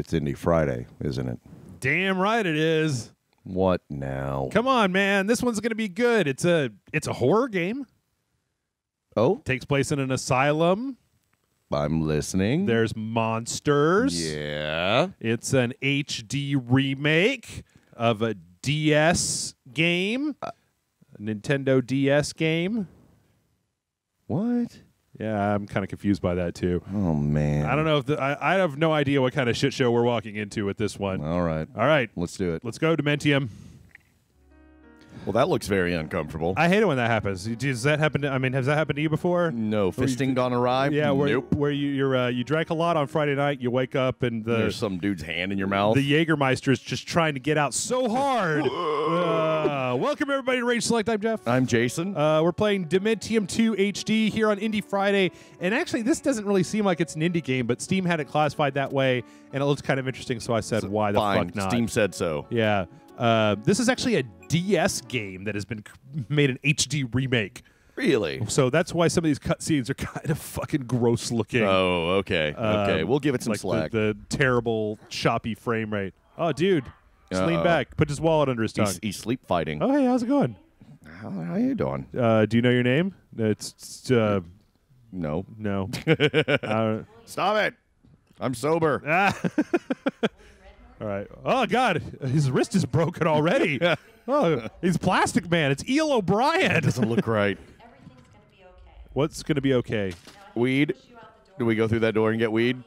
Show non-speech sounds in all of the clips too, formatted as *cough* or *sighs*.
It's Indie Friday, isn't it? Damn right it is. What now? Come on, man. This one's going to be good. It's a it's a horror game. Oh, Takes place in an asylum. I'm listening. There's monsters. Yeah. It's an HD remake of a DS game, a Nintendo DS game. What? Yeah, I'm kind of confused by that too. Oh man. I don't know if the, I, I have no idea what kind of shit show we're walking into with this one. All right. All right, Let's do it. let's go, Dementium. Well, that looks very uncomfortable. I hate it when that happens. Does that happen? To, I mean, has that happened to you before? no Where you- fisting gone awry. Yeah, where, nope. where you you're uh, you drank a lot on Friday night. You wake up and the There's some dude's hand in your mouth. the Jägermeister is just trying to get out so hard. *gasps* uh, welcome everybody to Rage Select. I'm Jeff. I'm Jason. Uh, we're playing Dementium 2 HD here on Indie Friday. And actually, this doesn't really seem like it's an indie game, but Steam had it classified that way, and it looks kind of interesting, so I said, why the Fine. fuck not? Steam said so. Yeah. Uh, this is actually a DS game that has been made an HD remake. Really? So that's why some of these cutscenes are *laughs* kind of fucking gross looking. Oh, okay. okay. Um, We'll give it some like the- slack. The, terrible, choppy frame rate. Oh, dude. Just lean back. Put his wallet under his tongue. he's, he's sleep fighting. Oh, hey, how's it going? How, how you doing? Uh, do you know your name? It's, uh, No. no. *laughs* uh, Stop it. I'm sober. Ah. *laughs* All right. Oh God, his wrist is broken already. *laughs* oh, he's Plastic Man. It's Eel O'Brien. Doesn't look right. Everything's gonna be okay. What's gonna be okay? Weed? You out the door. Do we go through that door and get weed?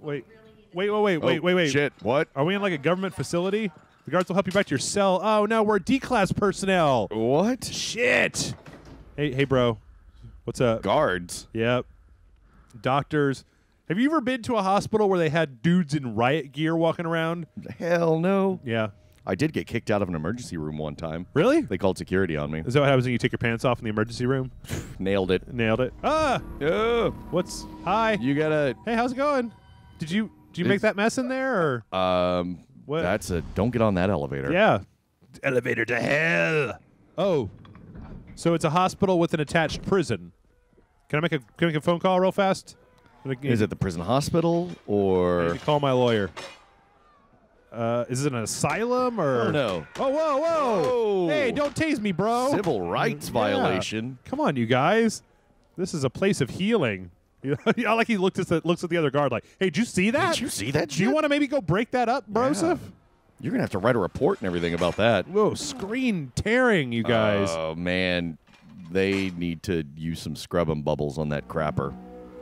Wait, wait, wait, wait, wait, Oh, wait, wait. Shit. What? Are we in like a government facility? The guards will help you back to your cell. Oh no, we're D class personnel. What? Shit. Hey, hey, bro. What's up? Guards. Yep. Doctors. Have you ever been to a hospital where they had dudes in riot gear walking around? Hell no. Yeah. I did get kicked out of an emergency room one time. Really? They called security on me. Is that what happens when you take your pants off in the emergency room? *sighs* Nailed it. Nailed it. Ah, Oh, what's hi? you gotta. Hey, how's it going? Did you did you make that mess in there or Um, What? that's a. Don't get on that elevator. yeah? Elevator to hell. Oh, so it's a hospital with an attached prison. Can I make a can I make a phone call real fast? Is it the prison hospital or? call my lawyer. Uh, is it an asylum or? Oh no. Oh whoa whoa! Whoa. Hey, don't tase me, bro. Civil rights Yeah. violation. Come on, you guys. This is a place of healing. *laughs* I like he looks at the, looks at the other guard like, "Hey, did you see that? Did you see that? Do you want to maybe go break that up, Broseph? You're gonna have to write a report and everything about that. Whoa, screen tearing, you guys. Oh man, they need to use some Scrubbing Bubbles on that crapper.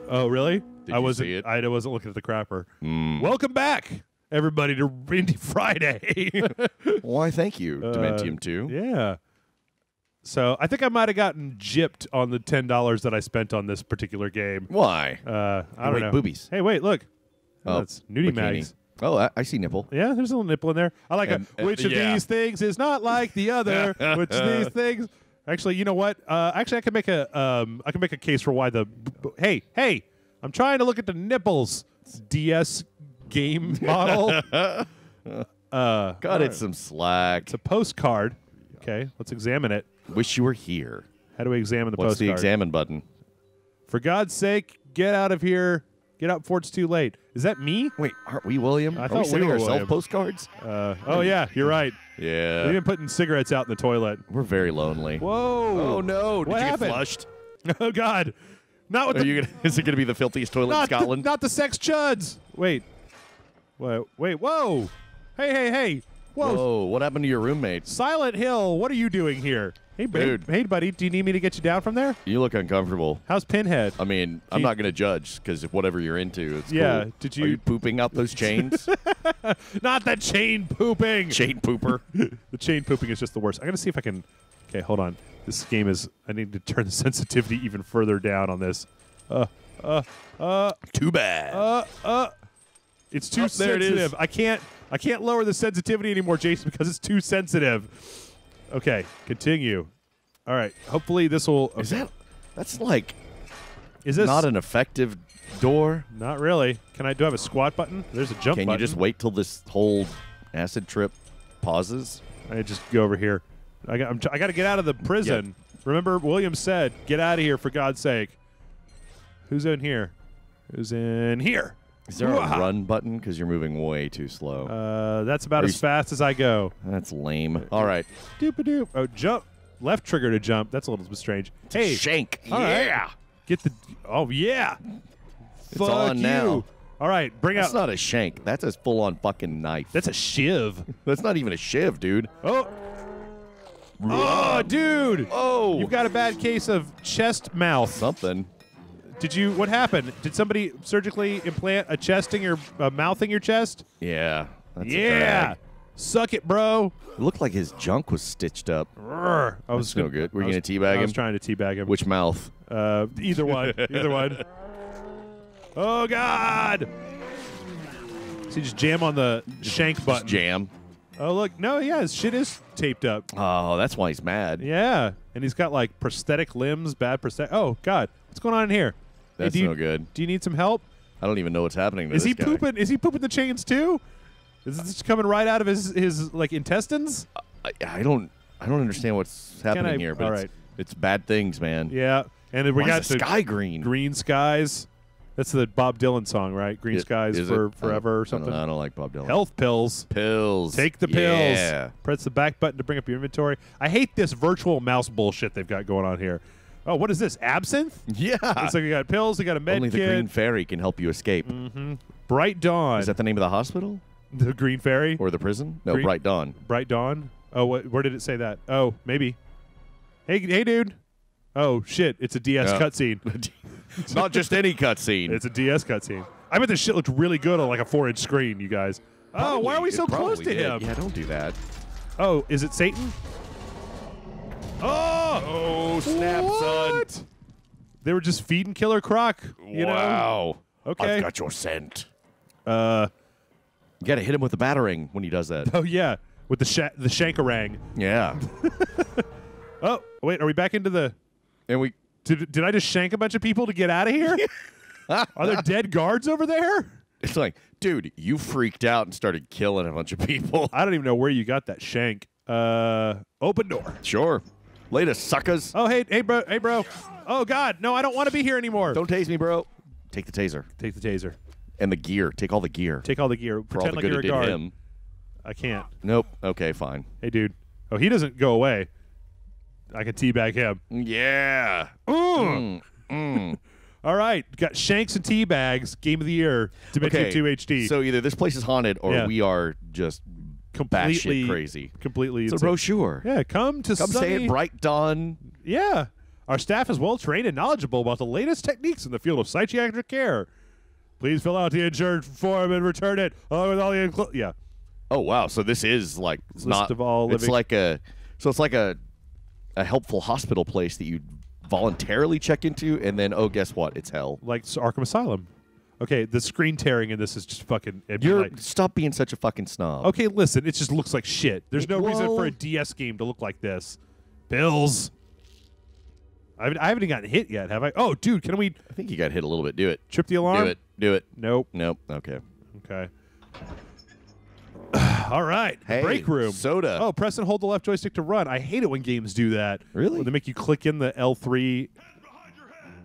oh, really? Did I wasn't. I wasn't looking at the crapper. Mm. Welcome back, everybody, to Indie *laughs* Friday. *laughs* Why? Thank you, Dementium Two. Uh, yeah. So I think I might have gotten gypped on the ten dollars that I spent on this particular game. Why? Uh, I don't wait, know. boobies. Hey, wait, look. Oh, Oh, that's nudie bikini. mags. Oh, I, I see nipple. Yeah, there's a little nipple in there. I like And- a, which of yeah. these things is not like the other. *laughs* which of these things? Actually, you know what? Uh, actually, I can make a um, I can make a case for why the. hey, hey! I'm trying to look at the nipples. DS game *laughs* model. uh, Cut it some slack. It's a postcard. Okay, let's examine it. Wish you were here. How do we examine the What's the postcard? examine button? For God's sake, get out of here! Get out before it's too late. Is that me? Wait, aren't we William? I Are thought we we sending were ourselves William. postcards? Uh, oh yeah, you're right. Yeah. We've been putting cigarettes out in the toilet. We're very lonely. Whoa! Oh no! Did What you happened? get flushed? *laughs* Oh God! Not with Are the you gonna, *laughs* is it going to be the filthiest toilet in not the, Scotland? not the sex chuds. Wait, wait, wait! Whoa! Hey, hey, hey! Whoa! Whoa! What happened to your roommate? Silent Hill, what are you doing here? Hey, buddy. Dude. Hey, buddy. Do you need me to get you down from there? You look uncomfortable. How's Pinhead? I mean, I'm not going to judge because whatever you're into, it's Yeah, cool. did Are you- you pooping out those chains? *laughs* Not the chain pooping. Chain pooper. *laughs* the chain pooping is just the worst. I'm gonna see if I can. Okay, hold on. This game is. I need to turn the *laughs* sensitivity even further down on this. Uh, uh, uh, Too bad. uh, uh. It's too Oh, there it is. sensitive. I can't. I can't lower the sensitivity anymore, Jason, because it's too sensitive. Okay, continue. All right. Hopefully this will. is that? That's like Is this not an effective door. Not really. Can I do I have a squat button? There's a jump Can button. you just wait till this whole acid trip pauses? I just go over here. I got. I'm t- I got to get out of the prison. Remember, William said, "Get out of here for God's sake." Who's in here? Who's in here? Is there a run button? Because you're moving way too slow. Uh, that's about Are as fast as I go. That's lame. All right. Doop a doop. Oh, jump. Left trigger to jump. That's a little bit strange. Hey, Shank. all right. yeah. get the. Oh yeah. It's Fuck on you. now. All right, bring That's out. not a shank. That's a full on fucking knife. that's a shiv. *laughs* That's not even a shiv, dude. Oh. Oh, dude. Oh. You've got a bad case of chest mouth. something. Did you? What happened? Did somebody surgically implant a chest in your a mouth in your chest? Yeah. That's a yeah. drag. Suck it, bro. It looked like his junk was stitched up. Rrr. I was That's no gonna- good. Were I you was- gonna teabag I was trying to teabag him. Which mouth? Uh, either one. *laughs* either one. Oh God! So you just jam on the shank button. Jam. Oh look, no, yeah, his shit is taped up. Oh, that's why he's mad. Yeah, and he's got like prosthetic limbs, bad prosthetic. Oh God, what's going on in here? Hey, That's do you, no good. Do you need some help? I don't even know what's happening to Is he guy. pooping? Is he pooping the chains too? Is this coming right out of his his like intestines? I, I don't. I don't understand what's happening I- here, but it's, right. it's bad things, man. Yeah, and then we Why got the sky green? green skies. That's the Bob Dylan song, right? Green I- skies is it? for forever or I don't- something. I don't, like Bob Dylan. Health pills. pills. Take the pills. Yeah. Press the back button to bring up your inventory. I hate this virtual mouse bullshit they've got going on here. Oh, what is this? Absinthe? Yeah. It's like you got pills, you got a med Only the kit. Green Fairy can help you escape. Mm-hmm. Bright Dawn. Is that the name of the hospital the Green Fairy? or the prison? No, Green- Bright Dawn. Bright Dawn? Oh, what, where did it say that? Oh, maybe. Hey, hey, dude. Oh shit! It's a DS Yeah. cutscene. *laughs* Not just any cutscene. It's a DS cutscene. I bet this shit looked really good on like a four-inch screen, you guys. Oh, why are we so close probably to did. him? Yeah, don't do that. Oh, is it Satan? Oh, Oh, snap, what? They were just feeding Killer Croc. You know? wow. Okay. I've got your scent. Uh, You got to hit him with the battering when he does that. *laughs* oh yeah, with the sha- the shankarang. yeah. *laughs* Oh wait, are we back into the? And we Did, did I just shank a bunch of people to get out of here? *laughs* are there dead guards over there? it's like, dude, you freaked out and started killing a bunch of people. I don't even know where you got that shank. Uh, open door. Sure. Later, suckers. Oh hey hey bro hey bro. Oh God, no, I don't want to be here anymore. Don't tase me, bro. Take the taser take the taser. and the gear. Take all the gear. Take all the gear. for all Pretend the like good you're it a did guard. him. I can't. Nope. Okay, fine. Hey dude. Oh, he doesn't go away. I can teabag him. Yeah. Mm. Mm. *laughs* All right, got Shanks and Teabags, Game of the Year, Dementium Okay. 2 HD. So either this place is haunted or Yeah. we are just completely batshit crazy. Completely It's a brochure. Yeah, come to Come sunny. stay at Bright Dawn. Yeah. Our staff is well trained and knowledgeable about the latest techniques in the field of psychiatric care. Please fill out the insured form and return it along with all the inclu- yeah. Oh wow! So this is like List not. of all it's living- like a. So it's like a, a helpful hospital place that you voluntarily check into, and then oh, guess what? It's hell. Like Arkham Asylum. Okay, the screen tearing in this is just fucking. it'd be You're like- stop being such a fucking snob. okay, listen, it just looks like shit. There's no reason for a DS game to look like this. Bills. I haven't, I haven't even gotten hit yet, have I? Oh, dude, can we I think you got hit a little bit. Do it. trip the alarm? Do it. Do it. Nope. Nope. Okay. Okay. *sighs* All right. the Hey, break room. soda. Oh, press and hold the left joystick to run. I hate it when games do that. Really? When they make you click in the L3.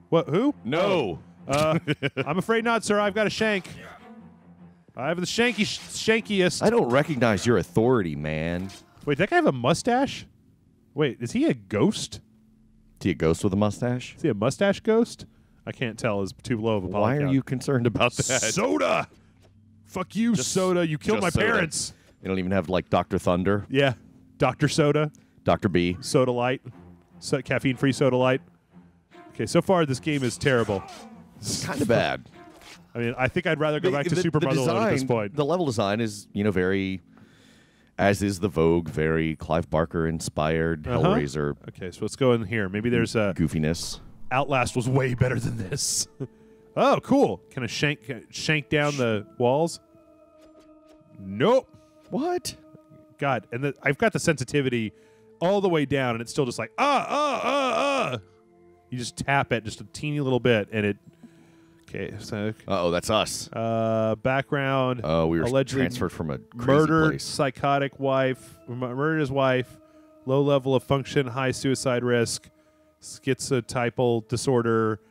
What? Who? No. Uh, I'm afraid not, sir. I've got a shank. I have the shanky shankiest. I don't recognize your authority, man. Wait, that guy have a mustache? Wait, is he a ghost? Is he a ghost with a mustache? Is he a mustache ghost? I can't tell. It's too low of a Why are you concerned about that? soda? Fuck you, Just- soda. You killed my soda. parents. They don't even have like Doctor Thunder, Yeah, Doctor Soda. Doctor B. soda light, so, caffeine free soda light. Okay, so far this game is terrible. Kind of bad. I mean, I think I'd rather go back to the, Super the Motherload at this point. The level design is, you know, very, as is the Vogue, very Clive Barker inspired Uh-huh. Hellraiser okay, so let's go in here. Maybe there's a goofiness. Outlast was way better than this. *laughs* oh, cool. Can I shank can I shank down the walls? Nope. What? God, and the, I've got the sensitivity all the way down, and it's still just like ah ah ah ah. You just tap it just a teeny little bit, and it. Okay, so Uh oh, that's us. uh, background. Oh, we were allegedly transferred from a murdered place. psychotic wife, murdered his wife, low level of function, high suicide risk, schizotypal disorder.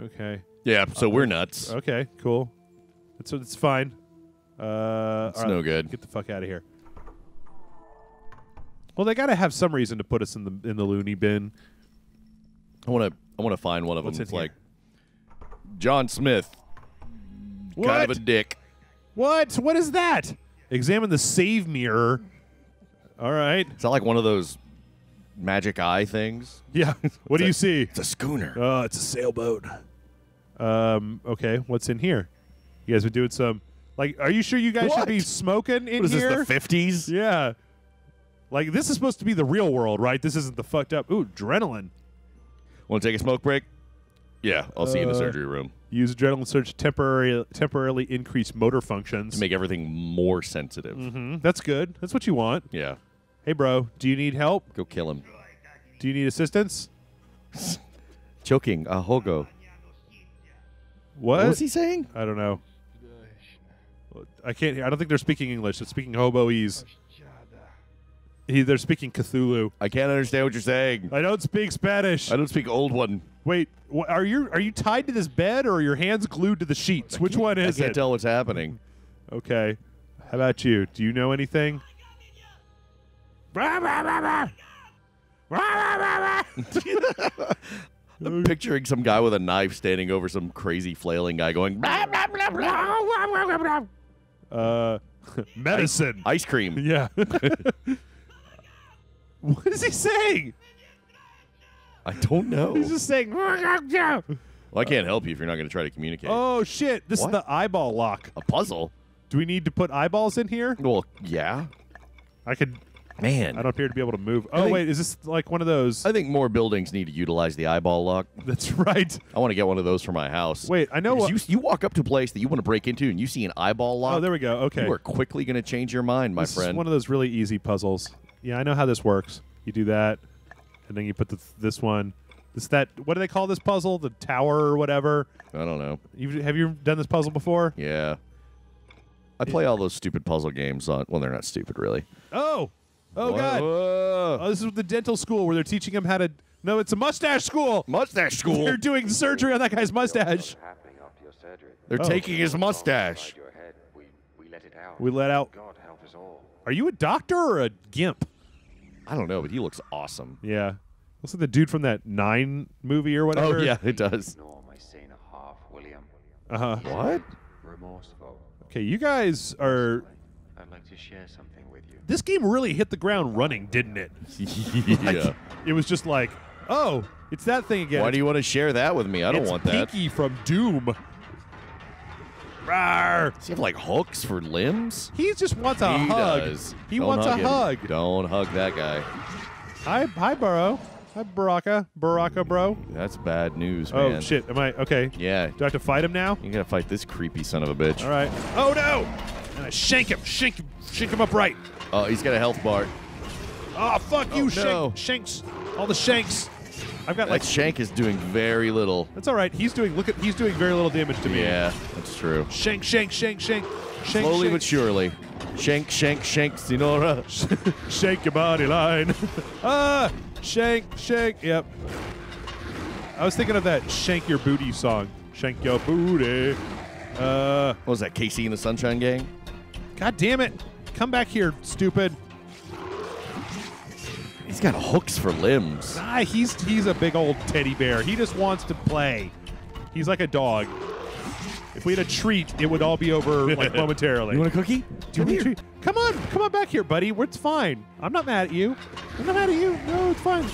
Okay, Yeah, so we're nuts. okay, cool. So it's fine. Uh, It's all no good. Get the fuck out of here. Well, they got to have some reason to put us in the in the loony bin. I want to. I want to find one of What's them. in It's here? John Smith, What? kind of a dick. what? What is that? Examine the save mirror. All right. Is that like one of those magic eye things? Yeah. *laughs* What do you see? It's a schooner. Oh, it's a sailboat. Um. Okay. What's in here? You guys been doing some. Like, are you sure you guys should What? be smoking in what is here? this? The fifties? yeah. Like this is supposed to be the real world, right? This isn't the fucked up. Ooh, adrenaline. Want to take a smoke break? Yeah, I'll see you in the Uh, surgery room Use adrenaline surge to temporarily temporarily increase motor functions. to make everything more sensitive. hmm That's good. That's what you want. Yeah, Hey, bro, do you need help? go kill him. Do you need assistance? *laughs* Choking a hogo. What? What was he saying? I don't know. I can't. hear- I don't think they're speaking English. They're speaking Hoboese. He, they're speaking Cthulhu. I can't understand what you're saying. I don't speak Spanish. I don't speak old one. Wait, wh- are you are you tied to this bed or are your hands glued to the sheets? Which one is I can't it? tell what's happening. Okay. How about you? Do you know anything? I'm picturing some guy with a knife standing over some crazy flailing guy going "Blah, blah, blah, blah." Uh, *laughs* medicine. ice cream. yeah. *laughs* what is he saying? I don't know. He's just saying. Well, I can't help you if you're not going to try to communicate. Oh shit! This What? is the eyeball lock. A puzzle? Do we need to put eyeballs in here? Well, yeah. I could. Man, I don't appear to be able to move. Oh think- wait, is this like one of those? I think more buildings need to utilize the eyeball lock. That's *laughs* right. I want to get one of those for my house. Wait, I know Because what. you, you walk up to a place that you want to break into and you see an eyeball oh, lock. oh, there we go. Okay. You are quickly going to change your mind, my this friend. is one of those really easy puzzles. Yeah, I know how this works. You do that, and then you put the, this one. This that. What do they call this puzzle? The tower or whatever. I don't know. you have you done this puzzle before? Yeah. I play all those stupid puzzle games on. Well, they're not stupid, really. Oh, oh Whoa, god. whoa. Oh, this is the dental school where they're teaching him how to. No, it's a mustache school. Mustache school. They're doing surgery on that guy's mustache. happening after your surgery. They're Oh. taking his mustache. Inside your head, we, we let out. We let out. God help us all. Are you a doctor or a gimp? I don't know, but he looks awesome. Yeah. Looks like the dude from that Nine movie or whatever. Oh yeah, it does. Ignore my scene a half, William. Uh huh. What? Remorseful. Okay, you guys are. I'd like to share something with you. This game really hit the ground running, didn't it? *laughs* yeah. It was just like, oh, it's that thing again. Why do you want to share that with me? I don't it's want that. Pinky from Doom. Rawr. Does he have like hooks for limbs? He just wants a he hug. does. He Don't wants a him. hug. Don't hug that guy. Hi, hi, Burrow. Hi, Baraka. Baraka, bro. That's bad news, Oh man. Oh shit. Am I okay? Yeah. Do I have to fight him now? You gotta fight this creepy son of a bitch. All right. Oh no! And I shank him. Shank him. Shank him upright. Oh, he's got a health bar. Ah, oh fuck you, Oh, shank, shanks. All the shanks. I've got Like like. Shank is doing very little. That's all right. He's doing. Look at. He's doing very little damage to me. Yeah, that's true. Shank, shank, shank, shank. Shank, Slowly shank. but surely. Shank, shank, shank, Sinora. *laughs* Shake your body line. *laughs* ah, shank, shank. Yep. I was thinking of that "Shank Your Booty" song. Shank your booty. Uh, What was that, KC and the Sunshine Gang? God damn it! Come back here, stupid. Got hooks for limbs. Ah, he's he's a big old teddy bear. He just wants to play. He's like a dog. If we had a treat, it would all be over like *laughs* momentarily. You want a cookie? Do you want a treat? Come on, come on back here, buddy. It's fine. I'm not mad at you. I'm not mad at you. No, it's fine.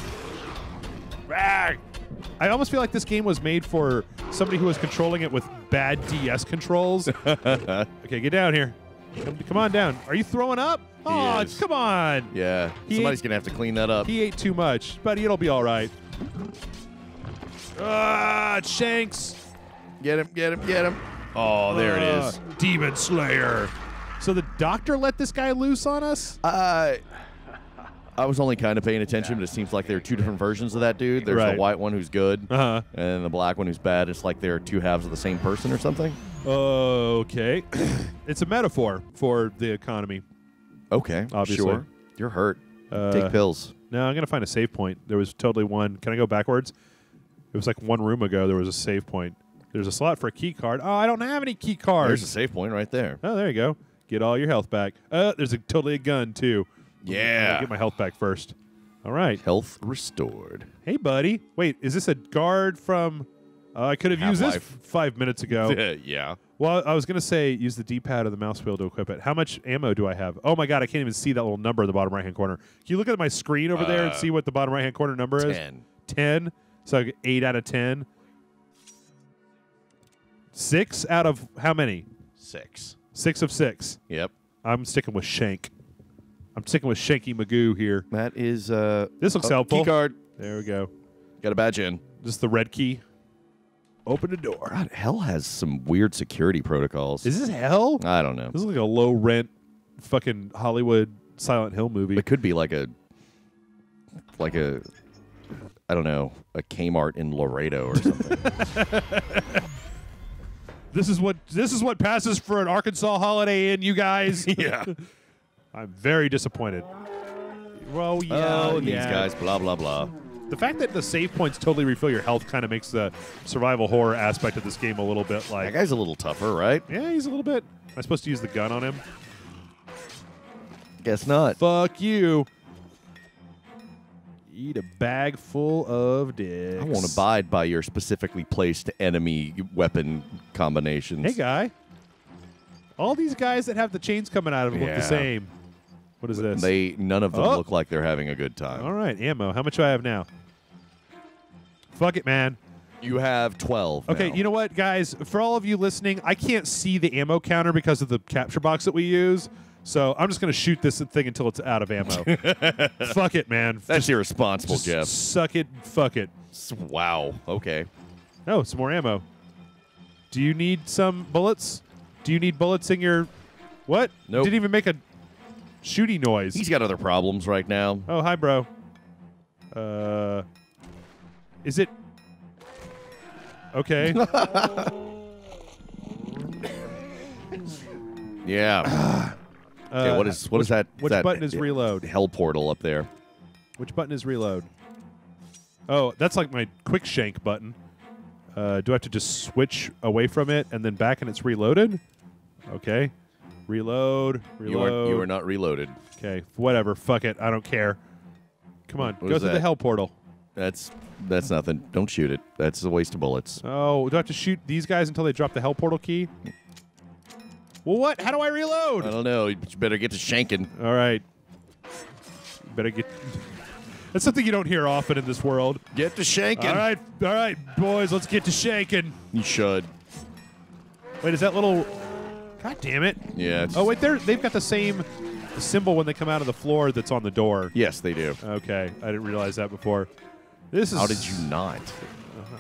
Rah! I almost feel like this game was made for somebody who was controlling it with bad DS controls. *laughs* okay, get down here. Come, come on down. Are you throwing up? Oh, is. come on. Yeah. He Somebody's ate- gonna have to clean that up. He ate too much, buddy. It'll be all right. Ah, Shanks. Get him, get him, get him. Oh, there it Uh, is. Demon Slayer. So the doctor let this guy loose on us? Uh, I was only kind of paying attention, but it seems like there are two different versions of that dude. There's Right. the white one who's good, Uh-huh. and the black one who's bad. It's like they're two halves of the same person or something. Okay. *coughs* it's a metaphor for the economy. Okay, Obviously. sure. You're hurt. Uh, Take pills. No, I'm going to find a save point. There was totally one. Can I go backwards? It was like one room ago, there was a save point. There's a slot for a key card. Oh, I don't have any key cards. There's a save point right there. Oh, there you go. Get all your health back. Uh, there's a totally a gun too. Yeah. Get my health back first. All right. Health restored. Hey, buddy. Wait, is this a guard from? Uh, I could have used this five minutes ago. *laughs* yeah. well, I was gonna say use the D-pad or the mouse wheel to equip it. How much ammo do I have? Oh my god, I can't even see that little number in the bottom right-hand corner. Can you look at my screen over there and Uh, see what the bottom right-hand corner number is? 10. Ten. So I get eight out of ten. Six out of how many? Six. Six of six. Yep. I'm sticking with Shank. I'm sticking with Shanky Magoo here. That is uh This looks oh, helpful. Key card. There we go. Got a badge in. Just the red key. Open the door. God, hell has some weird security protocols. Is this hell? I don't know. This is like a low rent fucking Hollywood Silent Hill movie. It could be like a like a I don't know, a Kmart in Laredo or something. *laughs* This is what this is what passes for an Arkansas Holiday Inn, you guys. *laughs* yeah. *laughs* I'm very disappointed. Well, yeah, oh, yeah. these guys, blah blah blah. The fact that the save points totally refill your health kind of makes the survival horror aspect of this game a little bit like. That guy's a little tougher, right? Yeah, he's a little bit. Am I supposed to use the gun on him? Guess not. Fuck you. Eat a bag full of dicks. I won't abide by your specifically placed enemy weapon combinations. Hey, guy. All these guys that have the chains coming out of them look the same. What is this? They none of them Oh. look like they're having a good time. All right, ammo. How much do I have now? Fuck it, man. You have twelve. Okay, now. you know what, guys? For all of you listening, I can't see the ammo counter because of the capture box that we use. So I'm just going to shoot this thing until it's out of ammo. *laughs* Fuck it, man. that's just, irresponsible, just Jeff. suck it. Fuck it. Wow. Okay. Oh, some more ammo. Do you need some bullets? Do you need bullets in your what? No. Nope. Didn't even make a shooting noise. He's got other problems right now. oh, hi, bro. Uh, is it okay? *laughs* Yeah. okay. Uh, What is what is that? which that button is reload? Hell portal up there. Which button is reload? Oh, that's like my quick shank button. Uh, do I have to just switch away from it and then back and it's reloaded? Okay. Reload. You are Reload. you are not reloaded. Okay. Whatever. Fuck it. I don't care. Come on. What go through the that? hell portal. That's that's nothing. Don't shoot it. That's a waste of bullets. Oh, do I have to shoot these guys until they drop the hell portal key? Well, what? How do I reload? I don't know. You better get to shanking. All right. Better get. *laughs* That's something you don't hear often in this world. Get to shanking. All right, all right, boys, let's get to shanking. You should. Wait, is that little? God damn it! Yeah. Oh wait, they're they've got the same symbol when they come out of the floor that's on the door. Yes, they do. Okay, I didn't realize that before. This is How did you not?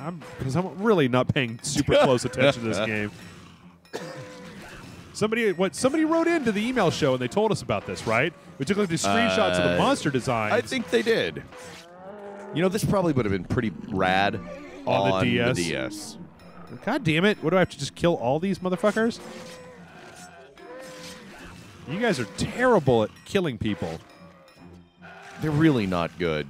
I'm because I'm really not paying super close attention to this *laughs* game. Somebody, what? Somebody wrote into the email show and they told us about this, right? We took like these screenshots of the Uh, monster design. I think they did. You know, this probably would have been pretty rad On the DS? the DS. God damn it! What do I have to just kill all these motherfuckers? You guys are terrible at killing people. They're really not good.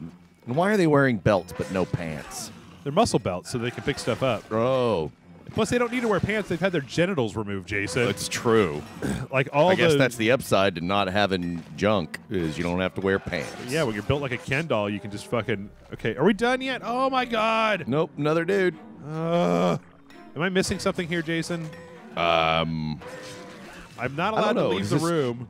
And why are they wearing belts but no pants? They're muscle belts, so they can pick stuff up. Oh, Plus, they don't need to wear pants. They've had their genitals removed, Jason. it's true. *clears throat* like all I guess that's the upside to not having junk is you don't have to wear pants. yeah. When you're built like a Ken doll, you can just fucking. Okay, are we done yet? Oh my god! Nope, another dude. Uh, am I missing something here, Jason? Um, I'm not allowed to know. leave the this- room.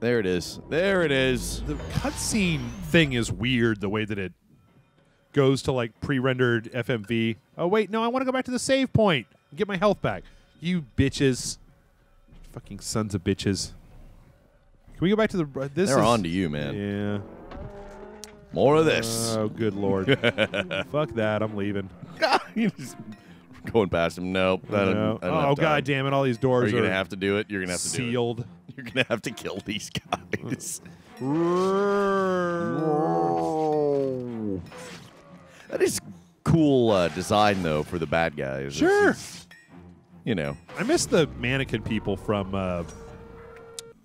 there it is. There it is. The cutscene thing is weird. The way that it goes to like pre-rendered FMV. Oh wait, no, I want to go back to the save point and get my health back. You bitches, fucking sons of bitches. Can we go back to the? uh, This They're is, on to you, man. Yeah. More of this. Oh, good lord. *laughs* Fuck that. I'm leaving. *laughs* *laughs* *laughs* Going past him. Nope. I don't, No. I don't Oh god damn it! All these Are doors you are, gonna have to do it? You're gonna have to do sealed. it. *laughs* You're gonna have to kill these guys. *laughs* that is cool uh, design though for the bad guys. It's Sure. you know. I miss the mannequin people from uh,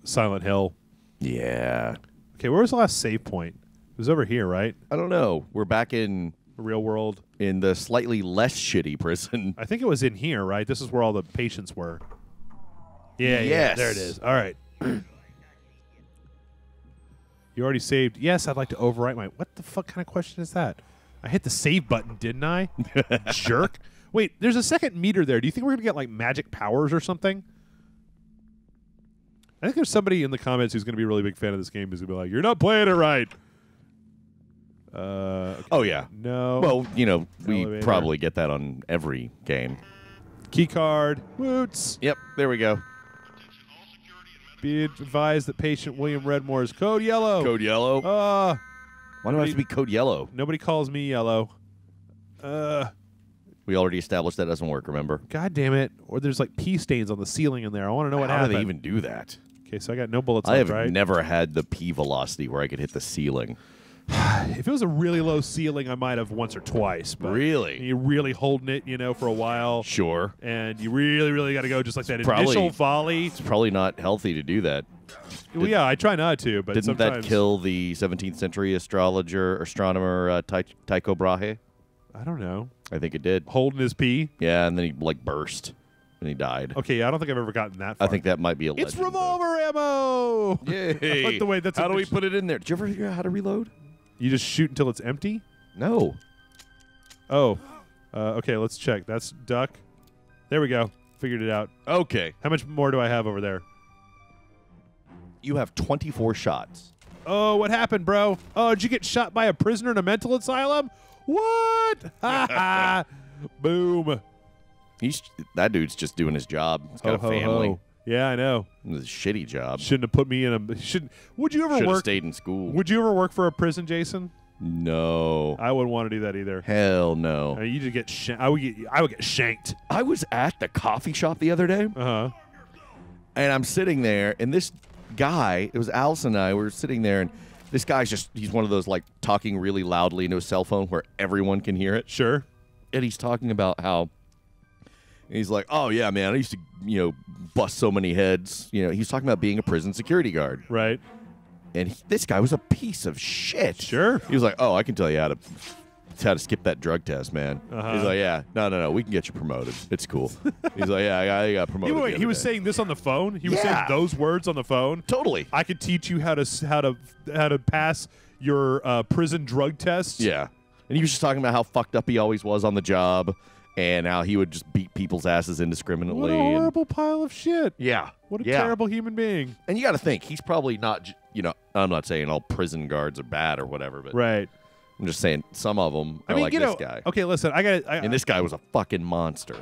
Silent Hill. Yeah. Okay, where was the last save point? It was over here, right? I don't know. We're back in Real world. in the slightly less shitty prison. I think it was in here, right? This is where all the patients were. Yeah, yeah. Yes. There it is. All right. you already saved. Yes, I'd like to overwrite my. What the fuck kind of question is that? I hit the save button, didn't I? *laughs* Jerk. Wait, there's a second meter there. Do you think we're gonna get like magic powers or something? I think there's somebody in the comments who's gonna be a really big fan of this game who's gonna be like, "You're not playing it right." Uh, Oh yeah. no. Well, you know, we Elevator. probably get that on every game. key card. Woots. Yep, there we go. Be advised that patient William Redmoor is code yellow. Code yellow. Uh, Why do I have to be code yellow? nobody calls me yellow. Uh, We already established that doesn't work, remember? God damn it. Or there's like pee stains on the ceiling in there. I want to know what How happened. do they even do that? okay, so I got no bullets I left, have right? never had the P velocity where I could hit the ceiling. *sighs* if it was a really low ceiling, I might have once or twice. But Really? You're really holding it, you know, for a while. Sure. And you really, really got to go just like that Probably- initial volley. It's probably not healthy to do that. well, yeah, I try not to, but Didn't that kill the 17th century astrologer, astronomer uh, Ty- Tycho Brahe? I don't know. I think it did. Holding his pee. Yeah, and then he like burst and he died. Okay, I don't think I've ever gotten that far. I think that might be a it's legend, though. revolver ammo. Yay! *laughs* I like the way that's how do we put it in there? Did you ever figure out how to reload? You just shoot until it's empty. No. Oh, uh, okay. Let's check. That's duck. There we go. Figured it out. Okay. How much more do I have over there? You have 24 shots. Oh, what happened, bro? Oh, did you get shot by a prisoner in a mental asylum? What? Ha *laughs* *laughs* ha! Boom. He's that dude's just doing his job. He's got Ho, a ho, family. ho. Yeah, I know. It's a shitty job. Shouldn't have put me in a. Shouldn't. Would you ever Should have work? stayed in school. Would you ever work for a prison, Jason? no. I wouldn't want to do that either. Hell no. Uh, you just get. Sh- I would get. I would get shanked. I was at the coffee shop the other day, Uh huh. and I'm sitting there, and this guy, it was Allison and I, we were sitting there, and this guy's just, he's one of those like talking really loudly into a cell phone where everyone can hear it. Sure. And he's talking about how, he's like, oh yeah, man, I used to, you know, bust so many heads. You know, he's talking about being a prison security guard. Right. And he, this guy was a piece of shit. Sure. He was like, "Oh, I can tell you how to how to skip that drug test, man." Uh-huh. He's like, "Yeah, no, no, no, we can get you promoted. It's cool." *laughs* He's like, "Yeah, I, I got He, promoted." the wait, he was day." saying this on the phone. He was saying those words on the phone. totally. I could teach you how to how to how to pass your uh, prison drug test. Yeah, and he was just talking about how fucked up he always was on the job, and how he would just beat people's asses indiscriminately. What a and- horrible pile of shit. yeah, What a yeah. terrible human being. And you got to think he's probably not. You know, I'm not saying all prison guards are bad or whatever, but Right. I'm just saying some of them are I mean, like you this know. guy. Okay, listen. I got. And this guy was a fucking monster.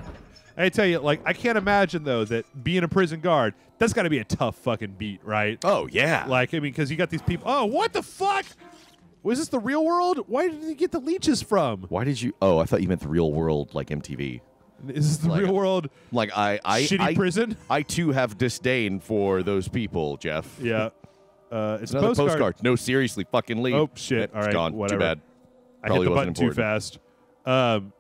I tell you, like, I can't imagine though that being a prison guard, that's got to be a tough fucking beat, right? Oh yeah, Like, I mean, because you got these people. Oh, what the fuck? Was this the real world? Why did you get the leeches from? Why did you? Oh, I thought you meant the real world, like MTV. Is this the Like- real world? Like I, I, Shitty I, prison? I too have disdain for those people, Jeff. Yeah. Uh, it's another postcard. No, seriously, fucking leave. Oh, shit. It's All right, gone. whatever. Too bad. I hit the button wasn't too fast. Um,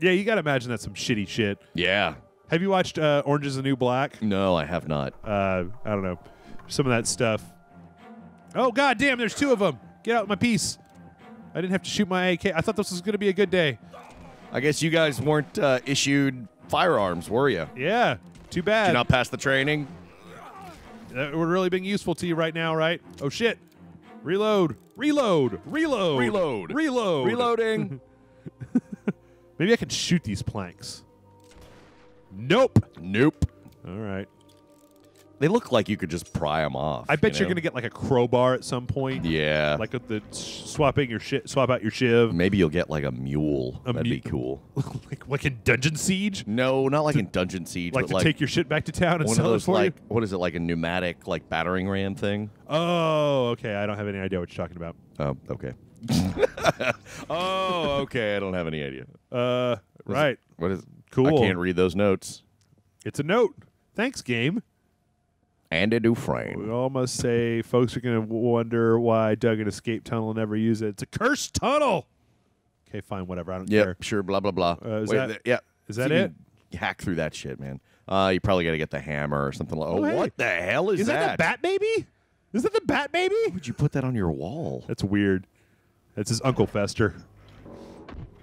yeah, you got to imagine that's some shitty shit. Yeah. Have you watched uh, Orange is the New Black? No, I have not. Uh, I don't know. Some of that stuff. Oh, god damn, there's two of them. Get out my piece. I didn't have to shoot my AK. I thought this was going to be a good day. I guess you guys weren't uh, issued firearms, were you? Yeah, too Did bad. you not pass the training? That would really being useful to you right now, right? Oh, shit. Reload. Reload. Reload. Reload. Reload. Reloading. *laughs* Maybe I can shoot these planks. Nope. nope. All right. They look like you could just pry them off. I bet you are going to get like a crowbar at some point. Yeah. Like the swapping your shit, swap out your shiv. Maybe you'll get like a mule. A That'd mu- be cool. *laughs* like, like in Dungeon Siege? No, not like in Dungeon Siege, Like to like take your shit back to town and sell it for like you? what is it like a pneumatic like battering ram thing? Oh, okay. I don't have any idea what you're talking about. Oh, okay. *laughs* oh, okay. I don't have any idea. Uh, right. What is? Cool. I can't read those notes. It's a note. Thanks, game. Andy We Dufresne. all must say folks are going to wonder why I dug an escape tunnel and never use it. It's a cursed tunnel. Okay, fine, whatever. I don't Yep. care. Sure. Blah blah blah. Uh, is Wait, that- th- yeah. is that you it? Hack through that shit, man. Uh, you probably got to get the hammer or something like. Oh, Oh, hey. what the hell is, Is that the Bat Baby? Is that the Bat Baby? Would you put that on your wall? That's weird. That's his Uncle Fester.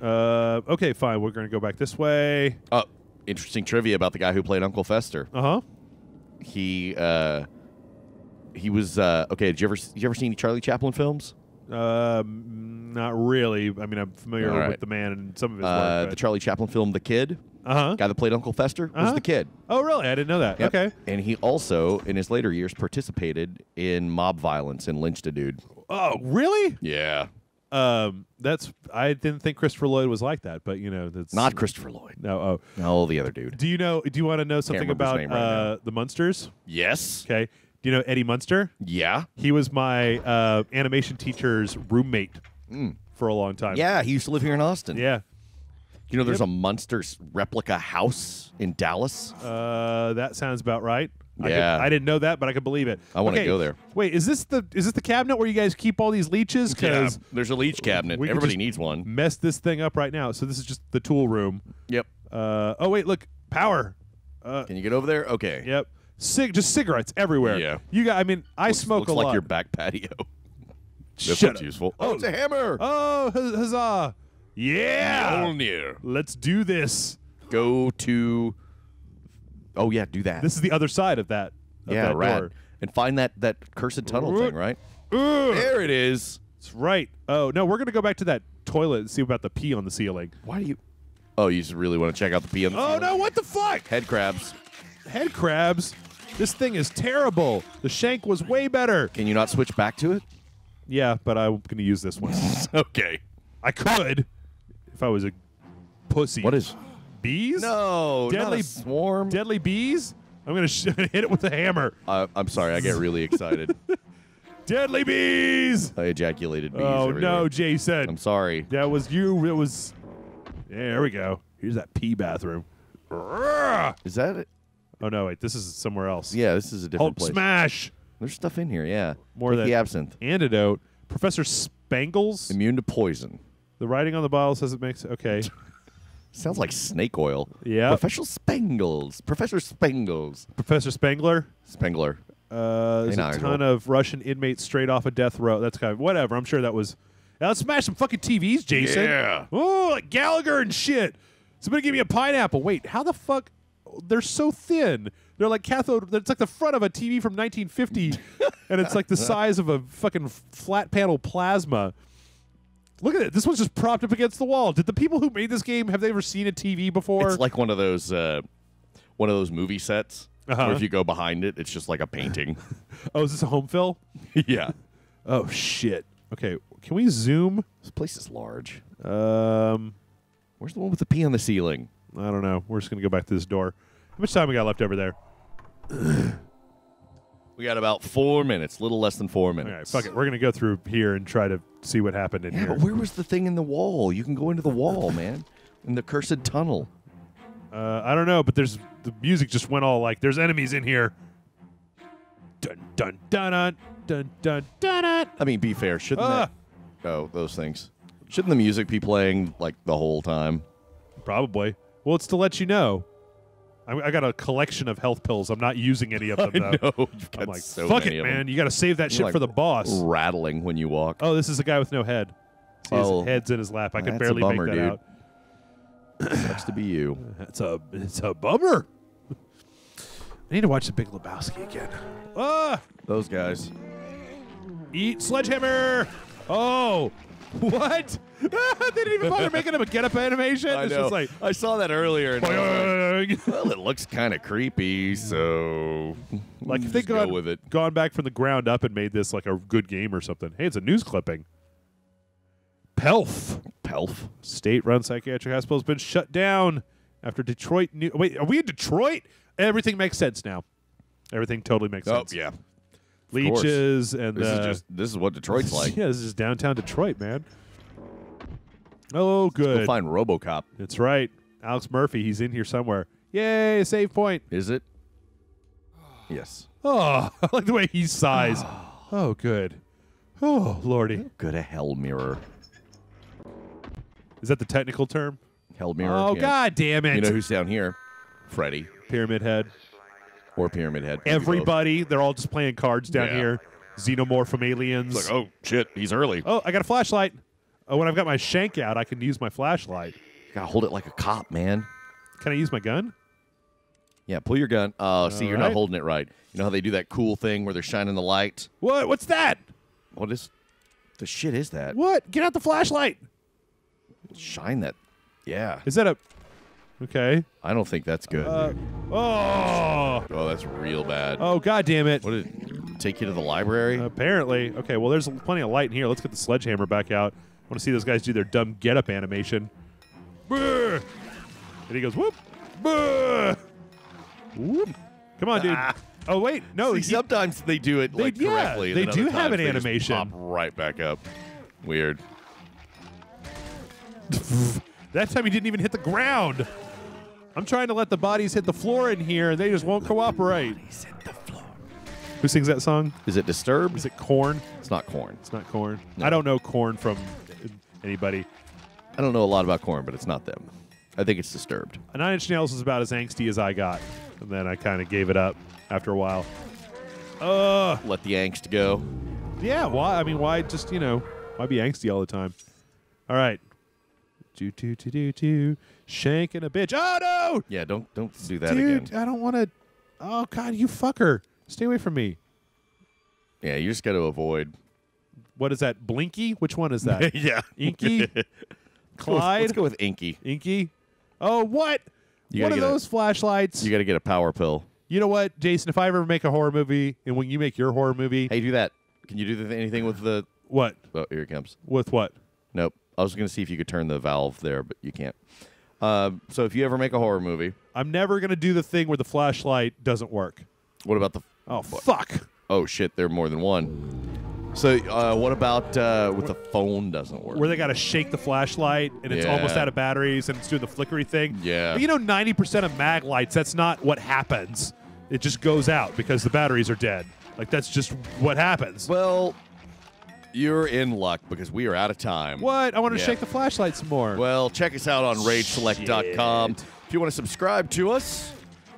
Uh, okay, fine. We're gonna go back this way. Oh, interesting trivia about the guy who played Uncle Fester. Uh huh. He uh, he was uh, okay. Did you ever you ever seen any Charlie Chaplin films? Um, not really. I mean, I'm familiar right. with the man and some of his Uh, work. the Charlie Chaplin film, The Kid. uh huh. Guy that played Uncle Fester was Uh-huh. the kid. Oh, really? I didn't know that. Yep. Okay. And he also, in his later years, participated in mob violence and lynched a dude. Oh, really? Yeah. Um, that's. I didn't think Christopher Lloyd was like that, but you know, that's Not Christopher Lloyd. No. Oh, No, the other dude. do you know? Do you want to know something remember his about name right uh, the Munsters? Yes. Okay. Do you know Eddie Munster? Yeah. He was my uh, animation teacher's roommate for a long time. Yeah, he used to live here in Austin. Yeah. You know, there's a Munsters replica house in Dallas. Uh, that sounds about right. I, could- Yeah. I didn't know that, but I could believe it. I wanna Okay, go there. Wait, is this the is this the cabinet where you guys keep all these leeches? Because there's a leech cabinet. Everybody needs one. mess this thing up right now. So this is just the tool room. Yep. Uh, oh wait, look, power. Uh, Can you get over there? Okay. yep. Cig- just cigarettes everywhere. Yeah. You got. I mean, I Looks, smoke looks a like lot. your back patio. *laughs* this Shut looks up. useful. Oh. Oh, it's a hammer. Oh, hu- huzzah! Yeah. Mjolnir. Let's do this. Go to. Oh yeah, do that. This is the other side of that. Of yeah, that rad. door. And find that that cursed tunnel thing, right? Ugh. There it is. That's right. Oh no, we're gonna go back to that toilet and see about the pee on the ceiling. Why do you? Oh, you just really want to check out the pee on the Oh ceiling? no! What the fuck? Head crabs. Head crabs. This thing is terrible. The shank was way better. Can you not switch back to it? Yeah, but I'm gonna use this one. *laughs* okay. I could, if I was a pussy. What is? Bees? No, Deadly- swarm. Deadly bees? I'm gonna sh- *laughs* hit it with a hammer. uh, I'm sorry, I get really excited. *laughs* Deadly bees! I ejaculated bees. oh everywhere. no, Jason. I'm sorry. That was you. It was. There we go. Here's that pee bathroom. Is that it? Oh no, wait. This is somewhere else. Yeah, this is a different Hulk place. smash. There's stuff in here. Yeah, More than the absinthe. Antidote. Professor Spangles. Immune to poison. The writing on the bottle says it makes okay. *laughs* Sounds like snake oil. Yeah. Professor Spangles. Professor Spangles. Professor Spangler. Spangler. Uh, there's a ton of Russian inmates straight off of death row. That's kind of whatever. I'm sure that was. Let's smash some fucking TVs, Jason. Yeah. Oh, like Gallagher and shit. Somebody give me a pineapple. Wait, how the fuck? They're so thin. They're like cathode. It's like the front of a TV from 1950, and it's like the *laughs* size of a fucking flat panel plasma. Look at it. This one's just propped up against the wall. Did the people who made this game have they ever seen a TV before? It's like one of those uh, one of those movie sets Uh-huh. where if you go behind it, it's just like a painting. *laughs* oh, is this a home fill? *laughs* yeah. Oh shit. Okay, can we zoom? This place is large. Um, Where's the one with the pee on the ceiling? I don't know. We're just gonna go back to this door. How much time we got left over there? *sighs* *clears throat* We got about four minutes, little less than four All minutes. right, fuck it. We're gonna go through here and try to see what happened in Yeah, here. but where was the thing in the wall? You can go into the wall, man. In the cursed tunnel. Uh, I don't know, but there's the music just went all like, "There's enemies in here." Dun dun dun dun dun dun dun. dun. I mean, be fair, shouldn't Ah. that? Oh, those things. Shouldn't the music be playing like the whole time? Probably. Well, it's to let you know. I, I got a collection of health pills. I'm not using any of *laughs* them. I though. know. You've got I'm like, so fuck it, man. You got to save that You're shit like for the boss. Rattling when you walk. Oh, this is a guy with no head. See, his Oh. head's in his lap. I can barely bummer, make that dude. out. Sucks to be you. *laughs* It's a it's a bummer. I need to watch The Big Lebowski again. Ah, Those guys. eat sledgehammer. Oh, what? *laughs* they didn't even bother making him a get up animation. *laughs* I it's know. just like. I saw that earlier. And I was like, *laughs* well, it looks kind of creepy, so like if they just go gone with it. gone back from the ground up and made this like a good game or something. Hey, it's a news clipping. Pelf. Pelf. State-run psychiatric hospital has been shut down after Detroit. New- Wait, are we in Detroit? Everything makes sense now. Everything totally makes Oh sense. yeah. Leeches and This uh, is just this is what Detroit's *laughs* like. yeah, this is downtown Detroit, man. Oh, good. Go find RoboCop. That's right. Alex Murphy, he's in here somewhere. Yay, save point. Is it? Yes. Oh, *laughs* I like the way he sighs. *sighs* oh, good. Oh, lordy. Good a hell mirror. Is that the technical term? Hell mirror. Oh, yeah. god damn it. You know who's down here? Freddy Pyramid Head. Or Pyramid Head. maybe both. Everybody, they're all just playing cards down Yeah. here. Xenomorph from Aliens. It's like, oh shit, he's early. Oh, I got a flashlight. Oh, when I've got my shank out, I can use my flashlight. You gotta hold it like a cop, man. Can I use my gun? Yeah, pull your gun. Oh, see, you're not holding it right. You know how they do that cool thing where they're shining the light? What? What's that? What is the shit is that? What? Get out the flashlight. Shine that. Yeah. Is that a? Okay. I don't think that's good. Uh, oh. oh, that's real bad. Oh, god damn it. What did it take you to the library? Apparently. Okay, well, there's plenty of light in here. Let's get the sledgehammer back out. I want to see those guys do their dumb get up animation. Brr. And he goes, whoop. Brr. Whoop. Come on, dude. Oh, wait. No. See, he- sometimes they do it They- like yeah, correctly. and they do have an they just animation. Pop right back up. Weird. *laughs* that time he didn't even hit the ground. I'm trying to let the bodies hit the floor in here, and they just won't cooperate. Who sings that song? Is it disturbed? Is it Korn? It's not Korn. It's not Korn. No. I don't know Korn from anybody. I don't know a lot about Korn, but it's not them. I think it's disturbed. Nine Inch Nails was about as angsty as I got, and then I kind of gave it up after a while. Uh, Let the angst go. yeah. Why? I mean, why just you know, why be angsty all the time? All right. Do do do do do. Shanking a bitch. Oh no, Yeah, don't don't do that again. dude! again. I don't want to. Oh god, you fucker! Stay away from me. Yeah, you just got to avoid. What is that? Blinky? Which one is that? *laughs* yeah. Inky? *laughs* Let's go with- Clyde? Let's go with Inky. Inky? Oh, what? You One of get a- those flashlights. You got to get a power pill. You know what, Jason? If I ever make a horror movie, and when you make your horror movie, Hey, do that. Can you do the, anything with the? what Oh, here it comes. with what? Nope. I was going to see if you could turn the valve there, but you can't. Um, so if you ever make a horror movie, I'm never gonna do the thing where the flashlight doesn't work. what about the? Oh fuck! Oh shit, there are more than one. So uh, what about uh, with the phone doesn't work? Where they got to shake the flashlight and it's Yeah. almost out of batteries and it's doing the flickery thing. Yeah. But you know, 90% of mag lights, that's not what happens. It just goes out because the batteries are dead. Like that's just what happens. well, you're in luck because we are out of time. What? I want to Yeah. shake the flashlight some more. Well, check us out on RageSelect.com. If you want to subscribe to us,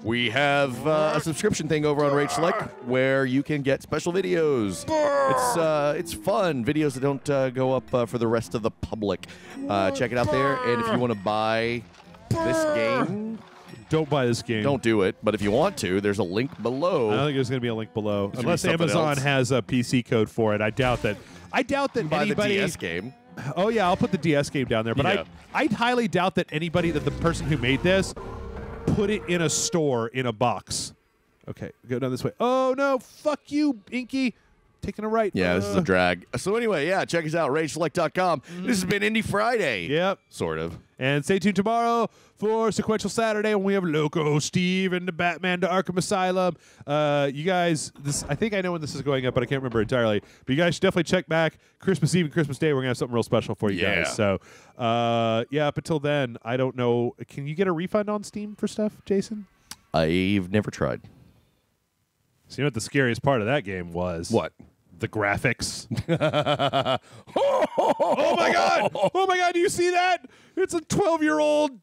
we have uh, a subscription thing over on Rage Select where you can get special videos. It's uh, it's fun videos that don't uh, go up uh, for the rest of the public. Uh, check it out there, and if you want to buy this game, Don't buy this game. don't do it. But if you want to, there's a link below. I don't think there's going to be a link below, unless Amazon else. has a PC code for it. I doubt that. I doubt that the anybody. DS game. *sighs* Oh yeah, I'll put the DS game down there. But Yeah. I, I highly doubt that anybody that the person who made this put it in a store in a box. Okay, go down this way. Oh no, fuck you, Inky. Taking a right. Yeah, this is Uh, a drag. So anyway, yeah, check us out, RageSelect.com. This has been Indie Friday. Yep. Sort of. And stay tuned tomorrow for Sequential Saturday when we have Loco Steve and the Batman to Arkham Asylum. Uh, you guys, this I think I know when this is going up, but I can't remember entirely. But you guys should definitely check back Christmas Eve and Christmas Day. We're gonna have something real special for you Yeah. guys. So, uh, yeah. Up until then, I don't know. Can you get a refund on Steam for stuff, Jason? I've never tried. So you know what the scariest part of that game was? What? The graphics. *laughs* oh my god! *laughs* Oh my god! Do you see that? It's a twelve-year-old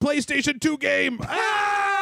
PlayStation Two game. Ah!